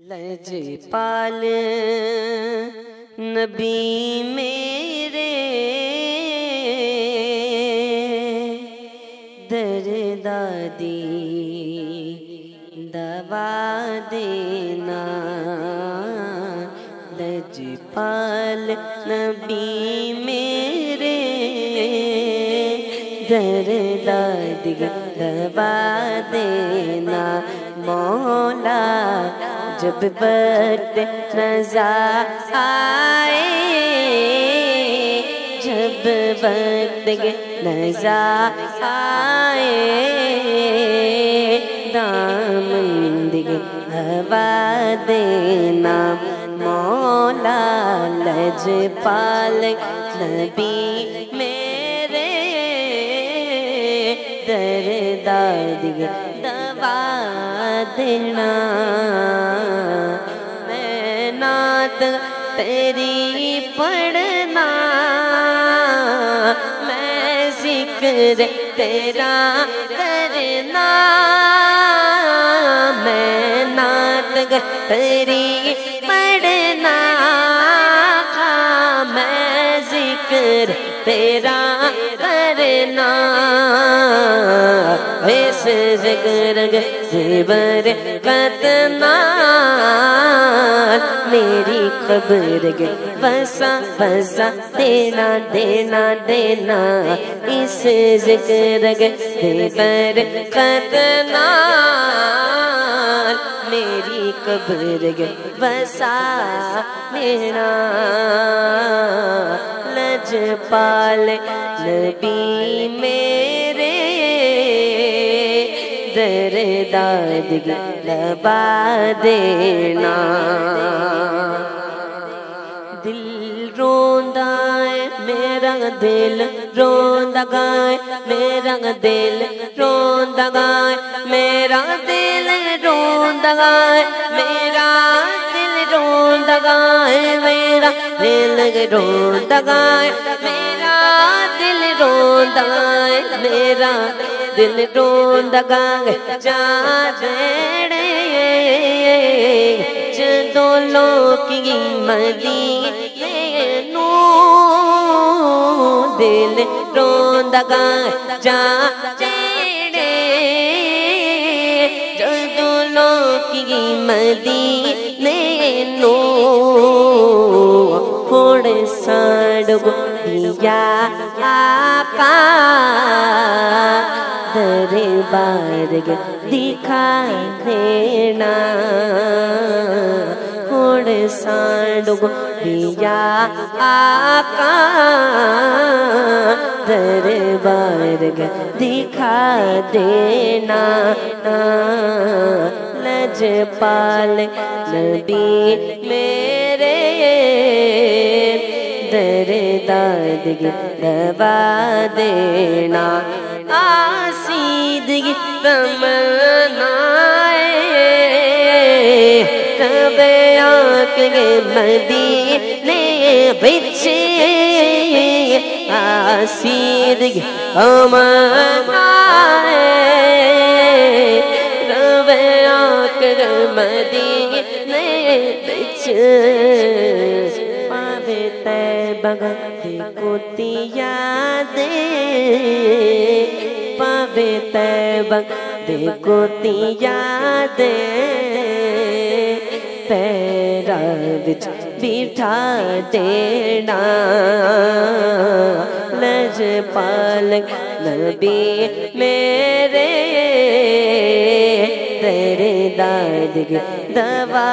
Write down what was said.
लजपाल नबी मेरे। दरदादी दवा देना। लजपाल नबी मेरे। दरदादी दवा देना। मौला जब बट नज़र आए, जब वक्त नज़र आए दामंद हवा देना मौला लजपाल नबी मेरे दरदाद दवा देना। मैं नात तेरी पढ़ना। मैं ज़िक्र तेरा करना। मैं नात तेरी पढ़ना ज़िक्र तेरा करना। इस ज़िक्र जेबर कतना। मेरी खबर गे बसा बसा देना देना देना। इस ज़िक्र गे कतना। मेरी कब्र गे बसा देना लजपाल नबी मेरे। दरदाद लबा देना। दिल रोंदा है, मेरा दिल रोंदा गाए, मेरा दिल रोंदा गाए, मेरा दिल रोंदा गाए, मेरा दिल रोंदा मेरा दिल रोंदा मेरा दिल रोंदा मेरा दिल रोंदा गाए जा जड़े, जदों लोकी मदीने दिल रोंदा गाए जा जड़े, जदों लोकी मदीने नू सड़ दिया आका बार दिखा देना। होड़ गो दिया आका, दरबार दिखा देना। ना लजपाल नबी मेरे दरदाद दबा देना। आसीदगी तमनाए तबे आके मदीने बिछे। आसीदगी तमनाए तबे आके मदीने बिछे। पावे तैबगत कुतिया दे पावे तैबग देखो तिया दे पैरा बिच बिठा देना। लज पालक नबी मेरे, तेरे दाद दवा।